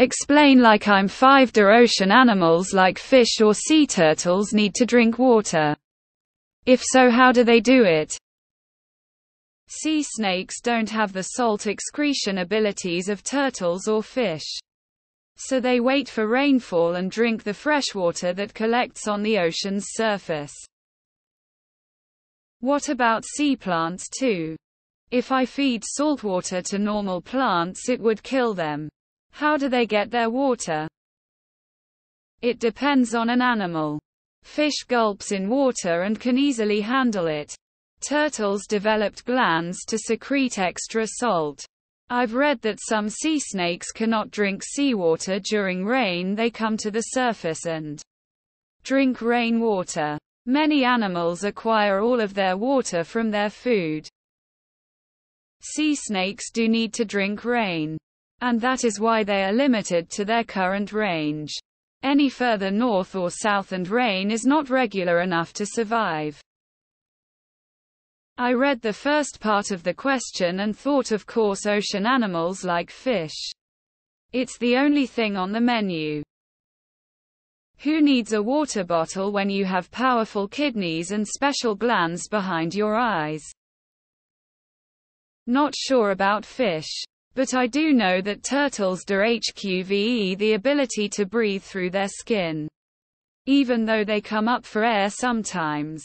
Explain like I'm 5 Der ocean animals like fish or sea turtles need to drink water. If so how do they do it? Sea snakes don't have the salt excretion abilities of turtles or fish. So they wait for rainfall and drink the fresh water that collects on the ocean's surface. What about sea plants too? If I feed saltwater to normal plants it would kill them. How do they get their water? It depends on an animal. Fish gulps in water and can easily handle it. Turtles developed glands to secrete extra salt. I've read that some sea snakes cannot drink seawater during rain they come to the surface and drink rainwater. Many animals acquire all of their water from their food. Sea snakes do need to drink rain. And that is why they are limited to their current range. Any further north or south and rain is not regular enough to survive. I read the first part of the question and thought of course ocean animals like fish. It's the only thing on the menu. Who needs a water bottle when you have powerful kidneys and special glands behind your eyes? Not sure about fish. But I do know that turtles do HQVE the ability to breathe through their skin. Even though they come up for air sometimes.